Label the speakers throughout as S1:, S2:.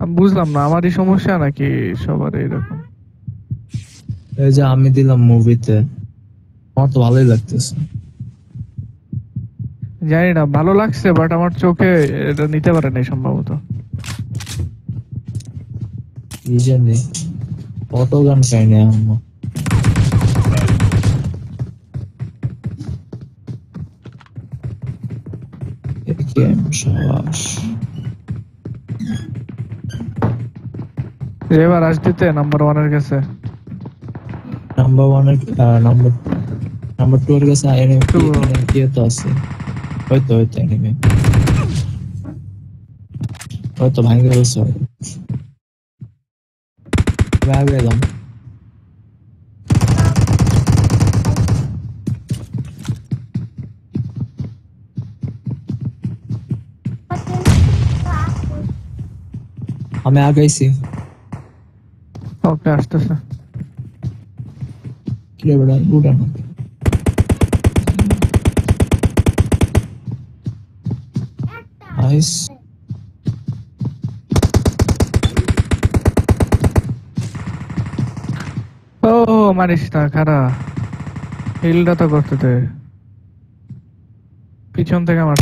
S1: আমি বুঝলাম না আমারই সমস্যা নাকি সবার এরকম
S2: এই যে আমি দিলাম মুভিতে আমার তো ভালোই লাগতেছে।
S1: জানি না ভালো লাগছে বাট আমার চোখে এটা নিতে পারে নাই সম্ভবত।
S2: কি জানি কত গান খাইনি আমি। একেএম সাবাস।
S1: এবার আসতে নাম্বার ওয়ানের কাছে
S2: নাম্বার ওয়ানের নাম্বার নাম্বার টু এর কাছে এনিমি
S1: Two.
S2: কি তো আছে হয়তো হয়তো এনিমি হয়তো ভাঙে গেছে ব্যাগ এলাম আমি আগাইছি
S1: ওকে আসতেছে।
S2: কিরে বেড়া উঠানো নাইস
S1: ও মারিস না খারা হিলটা তো করতে দে। পিছন থেকে মার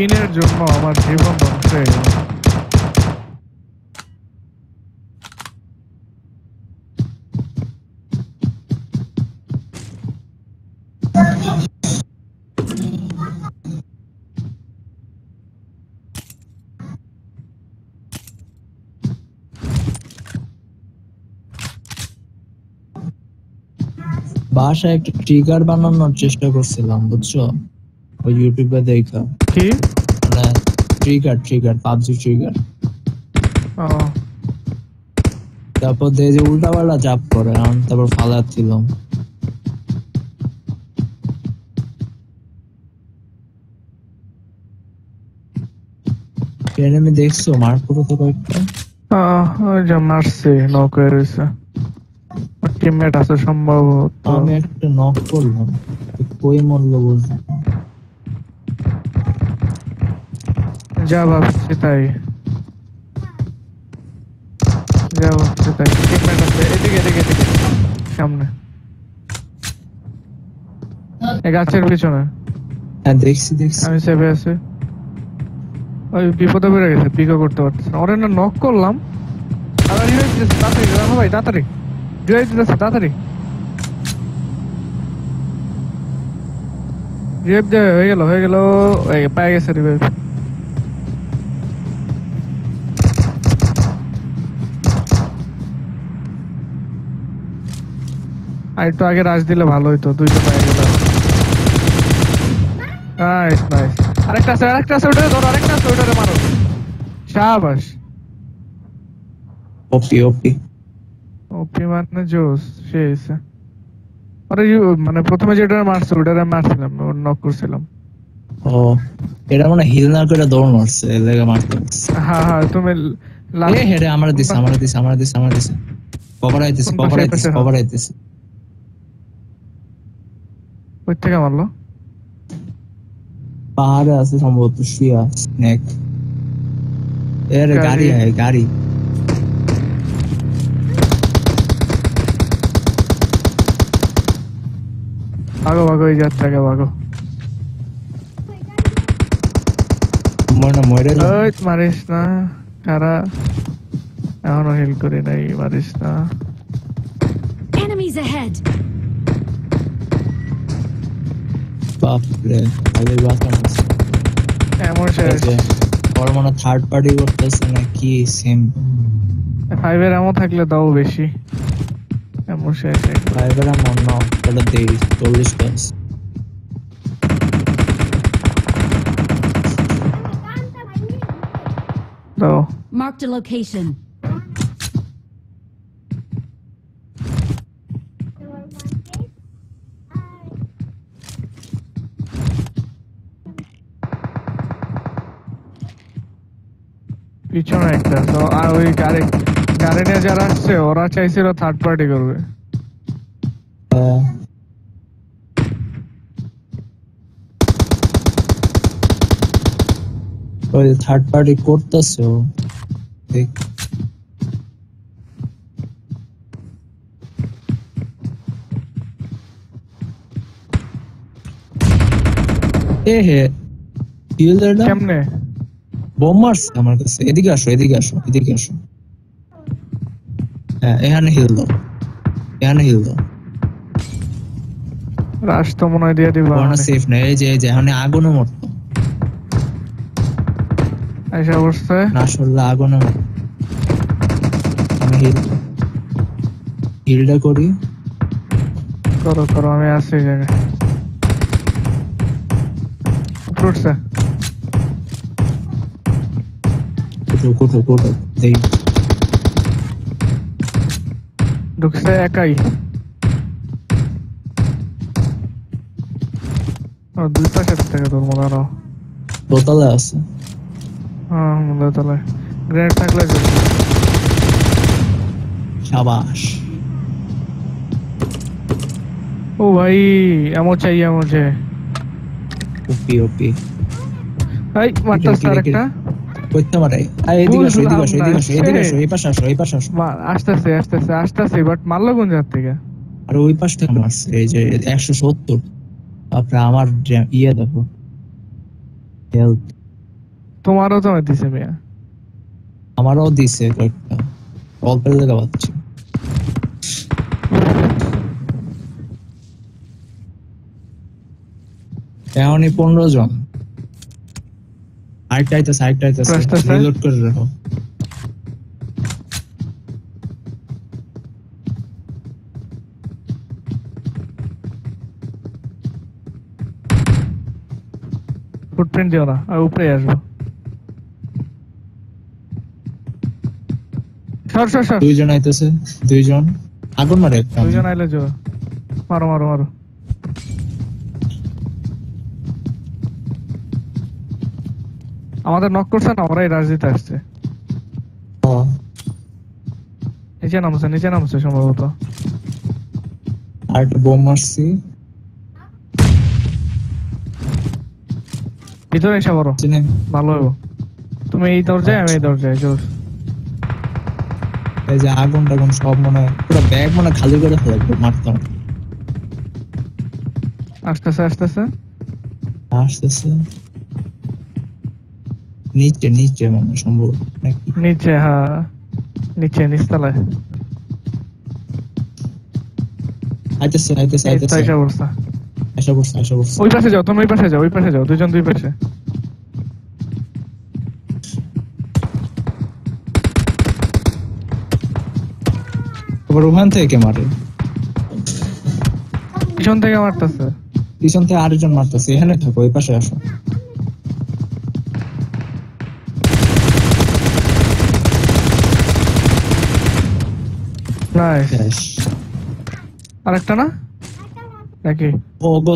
S1: পিনের জন্য আমার জীবন ধ্বংস হয়ে গেল
S2: বাসায় একটা ট্রিগার বানানোর চেষ্টা করছিলাম বুঝছ? ওই ইউটিউবে দেখা।
S1: কি?
S2: ট্রিগার ট্রিগার পাবজি ট্রিগার তারপর দেখে যে উল্টা পাল্টা চাপ করে আমি তারপর ফালাচ্ছিলাম এনিমি দেখছ মার করে তো কয়েকটা।
S1: যে মারছে নক হয়ে রয়েছে। টিমমেট আছে সম্ভবত।
S2: আমি একটা নক করলাম কই মরলো বলছি।
S1: যা ভাবছি তাই যা ভাবছি তাই টিমমেট আছে এদিকে এদিকে এদিকে সামনে এই গাছের পিছনে
S2: হ্যাঁ দেখছি দেখছি
S1: আমি সেভে আছি। ওই বিপদে পড়ে গেছে পিকও করতে পারতেছে না। ওরে না নক করলাম। আবার রিভাইভ দিতেছে তাড়াতাড়ি রাখো ভাই তাড়াতাড়ি। রিভাইভ দিতেছে তাড়াতাড়ি। রিভাইভ দে হয়ে গেল হয়ে গেল। এই পেয়ে গেছে রিভাইভ। আর একটু আগে রাশ দিলে ভালো হইতো দুইটা পেয়ে গেল নাইস নাইস আরেকটা আছে আরেকটা আছে ওটারে ধরো আরেকটা আছে ওটারে মারো। শাবাশ
S2: ওপি ওপি।
S1: ওপি মানে জোস এসে আরে ইউ- মানে প্রথমে যেটা মারছিল ওটারে মারছিলাম ওর নক করছিলাম।
S2: ও এটা মানে হিল না করে দৌড় মারছে এর লেগে মারতে
S1: হ্যাঁ হ্যাঁ তুমি
S2: এ
S1: লাস্ট
S2: হেডে আমার দিছে আমার দিছে আমার দিছে আমার দিছে। কভার আইতেছে কভার আইতেছে কভার আইতেছে
S1: ওই থেকে মারলো?
S2: পাহাড়ে আছে সম্ভবত শুয়া স্নেক এর
S1: গাড়ি।
S2: আয় গাড়ি।
S1: ভাগো ভাগো এই যার থেকে ভাগো।
S2: মনে মরে
S1: ওই মারিস না কারা? এখনও হেল করি নাই মারিস না।
S3: Enemies ahead!
S2: বাপরে খালি বাঁচানো আছে।
S1: এমন শেষ?
S2: ওর মনে থার্ড পার্টি করতেছে না কি সেম
S1: ফাইভের এমন থাকলে দাও বেশি। এমন শেষ।
S2: ফাইভের মন না ওটা দেই চল্লিশ পাস
S1: দাও।
S3: Marked a location.
S1: পিছনে একটা। তো আর ওই গাড়ি গাড়ি নিয়ে যারা আসছে ওরা চাইছিল থার্ড পার্টি করবে।
S2: আহ, ওই থার্ড পার্টি করতেছে ও। দেখ। এ হে। হিলদার না
S1: কেমনে?
S2: বোম মারছে আমার কাছে। এদিকে আসো এদিকে আসো এদিকে আসো। হ্যাঁ এখানে হিল দাও। এখানে হিল দাও।
S1: রাশ তো মনে হয় দিয়ে দিবা
S2: কোরআন সেফ না এই যে এই যে মরতো।
S1: আইসা বসছে
S2: না সরলে আগুনে আমি হিল হিলটা করি।
S1: করো করো আমি আসছি জায়গায় উঠছে।
S2: কোটো কোটো কোটো দেই
S1: ঢুকছে একাই। ও, দুই পাশে থেকে তোর মনে হয়
S2: দোতলা আছে।
S1: হ্যাঁ মনে গ্রেনেড থাকলে।
S2: সাবাস।
S1: ও ভাই এমন চাই এমন চাই।
S2: ওপি ওপি। কিরে, কিরে,
S1: আরেকটা?
S2: করতে পারে আয় এদিকে আসো এদিকে আসো
S1: বুঝলাম
S2: এদিকে
S1: না,
S2: আসো এদিকে আসো এই পাশে আসো এই পাশে আসো।
S1: মা- আসতেছে আসতেছে আসতেছে বাট মারলো কোন জাত থেকে।
S2: আর ওই পাশ থেকে মারছে এই যে একশো সত্তর। তারপরে আমার ইয়ে দেখো। হেলথ
S1: তোমারও তো দিছে মিয়া।
S2: আমারও দিছে কয়েকটা। অল্পের জায়গা পাচ্ছি। এমনই পনেরো জন। আরেকটা আইতেছে আরেকটা আইতেছে
S1: আসতেছে?
S2: রিলোড করে রাখো
S1: ফুটপ্রিন্ট দিও না আর উপরে আসব সর সর সর
S2: দুইজন আইতেছে দুইজন আগুন মারে একটা
S1: দুইজন আইলে জো মারো মারো মারো আমাদের নক করছে না ওরাই রাজনীতি আসছে নিচে নামছে নিচে নামছে সম্ভবত।
S2: আর একটা বোম মারছি।
S1: ভিতরে এসে বড় ভালো হইব। তুমি এই দরজায় আমি এই দরজায় জোর।
S2: এই যে আগুন টাগুন সব মনে হয় পুরো ব্যাগ মনে খালি করে ফেলবে মারতাম।
S1: আসতেছে আসতেছে।
S2: আসতেছে। নিচে নিচে মানে সম্ভব নাকি?
S1: নিচে হ্যাঁ। নিচে নিচতলায়।
S2: আইতেছে আইতেছে আইতেছে।
S1: এসে পড়ছে।
S2: আশা করছে আশা করছে
S1: ওই পাশে যাও তুমি ওই পাশে যাও ওই পাশে যাও দুজন দুই পাশে।
S2: আবার ওখান থেকে মারে।
S1: পিছন থেকে মারতেছে।
S2: পিছন থেকে আরেকজন মারতেছে এখানে থাকো ওই পাশে আসো।
S1: নাইস. আরেকটা না? নাকি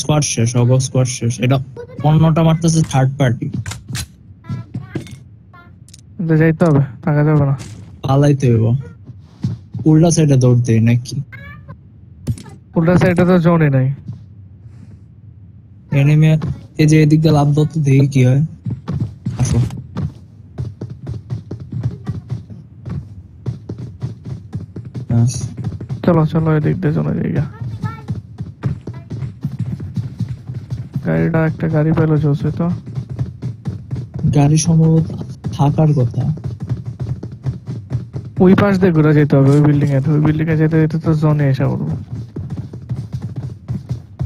S2: স্কোয়াড শেষ অগো স্কোয়াড শেষ। এটা অন্যটা মারতেছে থার্ড পার্টি
S1: যাইতে হবে থাকা যাবে না।
S2: পালাইতে হইব। উল্টা সাইডে দৌড় দেয় নাকি?
S1: উল্টা সাইডে তো জোনই নাই।
S2: এনিমে এই যে এদিক লাভ দাও তো দেখি কি হয়। আসো।
S1: চলো চলো এদিক দিয়ে চলো জায়গা গাড়িটা একটা গাড়ি পেল চলছে তো।
S2: গাড়ি সম্ভবত থাকার কথা।
S1: ওই পাশ দিয়ে ঘুরে যেতে হবে ওই বিল্ডিং এ ওই বিল্ডিং এ যেতে যেতে তো জোনে এসে পড়ব।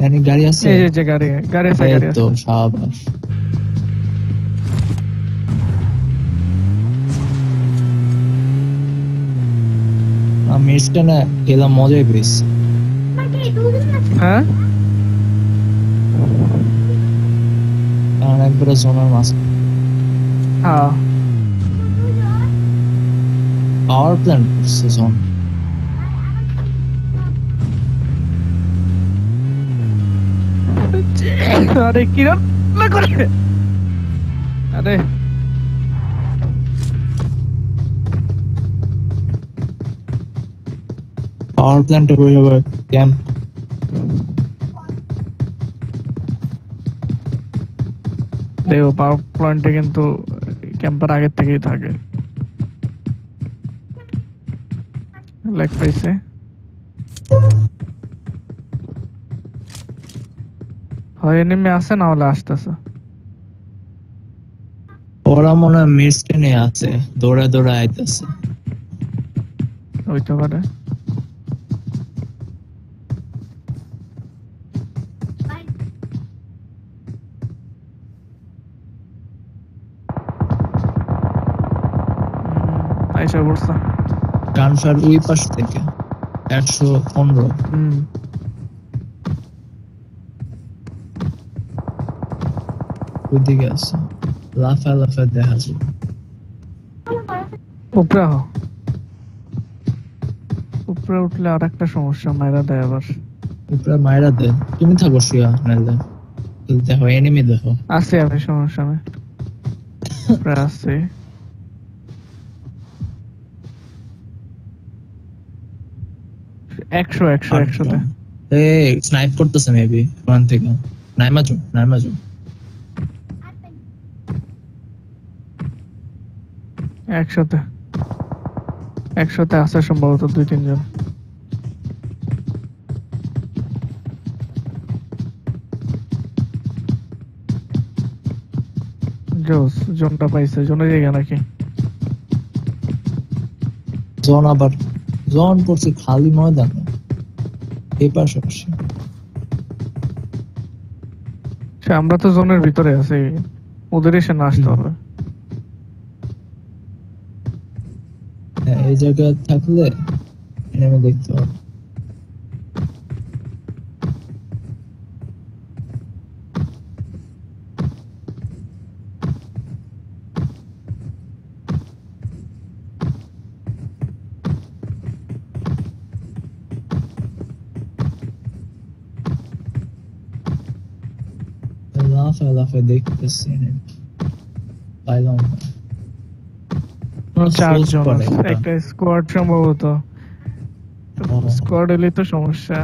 S2: মানে গাড়ি আছে?
S1: এই যে গাড়ি গাড়ি আছে গাড়ি
S2: তো
S1: আছে।
S2: সাবাস। আমি এটা না খেলাম মজাই পেয়েছি
S1: হ্যাঁ
S2: কারণ একবারে জোনার মাছ
S1: হ্যাঁ
S2: পাওয়ার প্ল্যান্ট করছে জোন
S1: আরে কিরম না করে আরে
S2: পাওয়ার প্ল্যান্টে বই হবে ক্যাম্প
S1: দেখো পাওয়ার প্ল্যান্টে কিন্তু ক্যাম্পার আগের থেকেই থাকে লেগ পাইছে হয় এনিমি আছে না হলে আসতেছে
S2: ওরা মনে হয় মিস্টেনে আছে দৌড়ে দৌড়ে আইতেছে
S1: হইতে পারে আইসা পড়ছে
S2: ট্রান্সফার ওই পাশ থেকে একশো পনেরো।
S1: হুম।
S2: ওইদিকে আছে। লাফা লাফা দেখা যাবে
S1: উপরে হও উপরে উঠলে আর একটা সমস্যা মাইরা দেয় আবার।
S2: উপরে মায়েরা দে তুমি থাকো শুয়া নাহলে দেখো এনিমি দেখো।
S1: আছে আমি সমস্যা নেই। উপরে আছে। একশো একশো একশোতে।
S2: এ স্নাইপ করতেছে মেবি ওখান থেকে। নাইমা যাও নাইমা
S1: একশোতে। একশোতে আছে সম্ভবত দুই তিনজন। জোস জোনটা পাইছে। জোনের জায়গা নাকি?
S2: জন আবার জন পড়ছে খালি ময়দান। এই পাশে পাশে
S1: সে আমরা তো জোনের ভিতরে আছি ওদের এসে না আসতে হবে।
S2: হ্যাঁ, এই জায়গায় থাকলে আমি দেখতে হবে। লাফে লাফে দেখতেছি পাইলাম
S1: চারজন।
S2: একটা।
S1: স্কোয়াড সম্ভবত স্কোয়াড এলে তো সমস্যা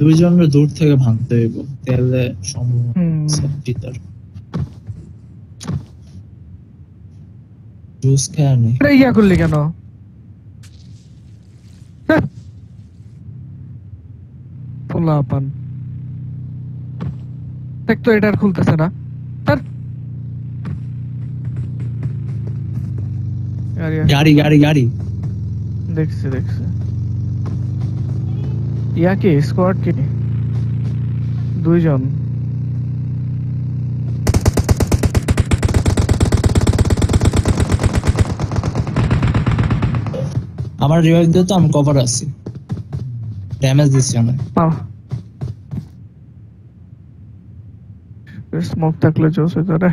S2: দুইজনের দূর থেকে ভাঙতে হইব তাহলে সম্ভব জিতার জুস খেয়ে নি
S1: এটা ইয়া করলি কেন। পোলা পান দেখ তো এটা আর খুলতেছে না। ধর। গাড়ি আসছে।
S2: গাড়ি গাড়ি গাড়ি।
S1: দেখছি দেখছি। ইয়া কি স্কোয়াড কি? দুইজন।
S2: আমার রিভাইভ দিয়ে তো আমি কভার আছি। ড্যামেজ দিচ্ছি অনেক।
S1: স্মোক থাকলে জোস হইতো রে।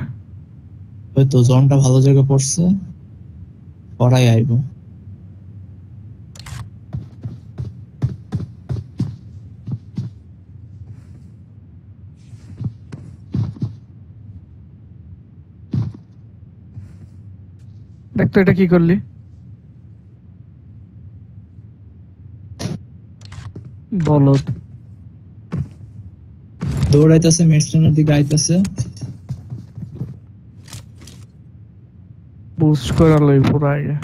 S2: হয়তো জোনটা ভালো জায়গায় পড়ছে পড়াই আইব।
S1: দেখ তো এটা কি করলি? বলদ।
S2: দৌড়াইতেছে মেডস্টেনের দিকে আইতেছে।
S1: বুস্ট করে লই পুরো আগে।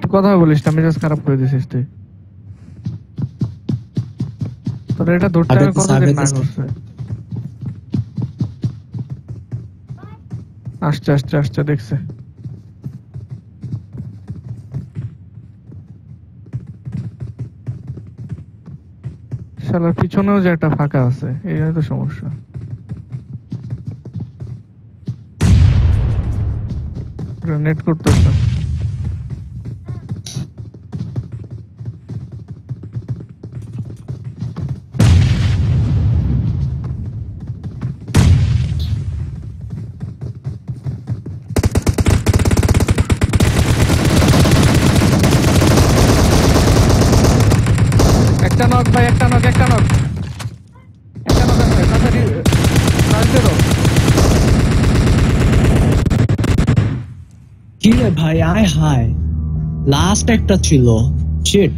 S1: তুই কথা বলিস না মেজাজ খারাপ করে দিছিস তুই। তোর এটা হবে
S2: তো
S1: কতদিন না করছে আসছে আসছে আসছে দেখছে। শালার পিছনেও যে একটা ফাঁকা আছে এটাই তো সমস্যা। গ্রেনেড করতেছে।
S2: আয় হায়। লাস্ট একটা ছিল শিট